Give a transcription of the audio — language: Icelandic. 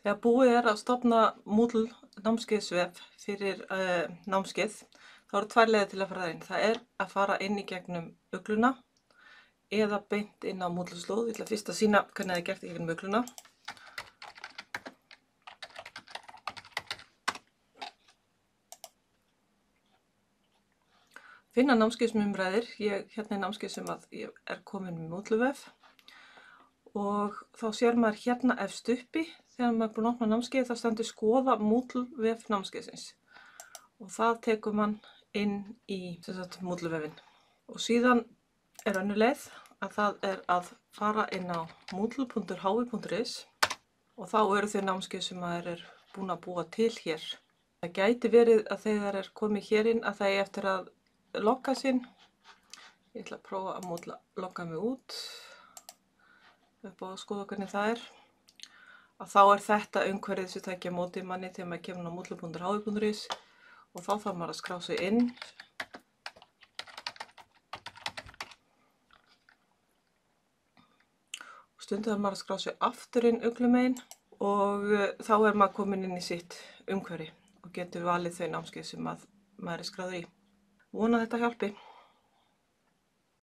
Þegar búið er að stopna Moodle námskeiðsvef fyrir uh, námskeið, þá eru tvær leiðir til að fara það inn. Það er að fara inn í gegnum ugluna eða beint inn á Moodle slóð. Ég ætla fyrst að sína hvernig það er gert í gegnum ugluna. Finna námskeið sem umræðir. Ég, hérna er námskeið sem að ég er komin með Moodle vef og þá sér maður hérna efst uppi þegar maður er búinn að opna námskeið þá stendur skoða Moodle vef námskeiðsins og það tekur mann inn í Moodle vefin og síðan er önnu leið að það er að fara inn á moodle.hi.is og þá eru þau námskeið sem maður er búinn að búa til hér. Það gæti verið að þegar er komið hér inn að það er eftir að logga sinn. Ég ætla að prófa að Moodle logga mig út upp á að skoða hvernig það er að þá er þetta umhverfið sem tekja mótið manni þegar maður kemur á moodle.hi.is og þá þarf maður að skrá sig inn og stundum þarf maður að skrá sig aftur inn uglumegin og þá er maður komin inn í sitt umhverfi og getur valið þau námskeið sem maður er skráður í. Vona þetta hjálpi.